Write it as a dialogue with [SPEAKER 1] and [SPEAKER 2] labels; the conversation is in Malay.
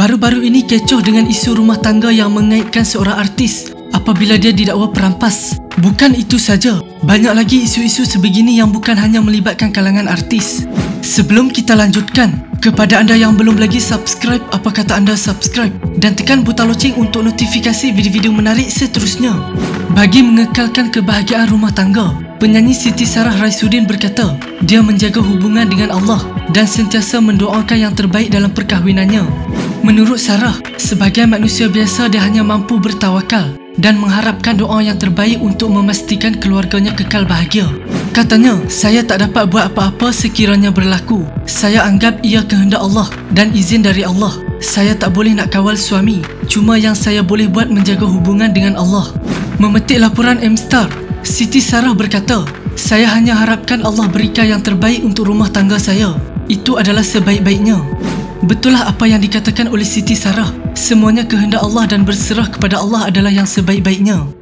[SPEAKER 1] Baru-baru ini kecoh dengan isu rumah tangga yang mengaitkan seorang artis apabila dia didakwa perampas. Bukan itu saja, banyak lagi isu-isu sebegini yang bukan hanya melibatkan kalangan artis. Sebelum kita lanjutkan, kepada anda yang belum lagi subscribe, apa kata anda subscribe dan tekan butang loceng untuk notifikasi video-video menarik seterusnya. Bagi mengekalkan kebahagiaan rumah tangga, penyanyi Siti Sarah Raisuddin berkata, dia menjaga hubungan dengan Allah dan sentiasa mendoakan yang terbaik dalam perkahwinannya. Menurut Sarah, sebagai manusia biasa dia hanya mampu bertawakal dan mengharapkan doa yang terbaik untuk memastikan keluarganya kekal bahagia. Katanya, saya tak dapat buat apa-apa sekiranya berlaku. Saya anggap ia kehendak Allah dan izin dari Allah. Saya tak boleh nak kawal suami. Cuma yang saya boleh buat menjaga hubungan dengan Allah. Memetik laporan M-Star, Siti Sarah berkata, saya hanya harapkan Allah berikan yang terbaik untuk rumah tangga saya. Itu adalah sebaik-baiknya. Betullah apa yang dikatakan oleh Siti Sarah. Semuanya kehendak Allah dan berserah kepada Allah adalah yang sebaik-baiknya.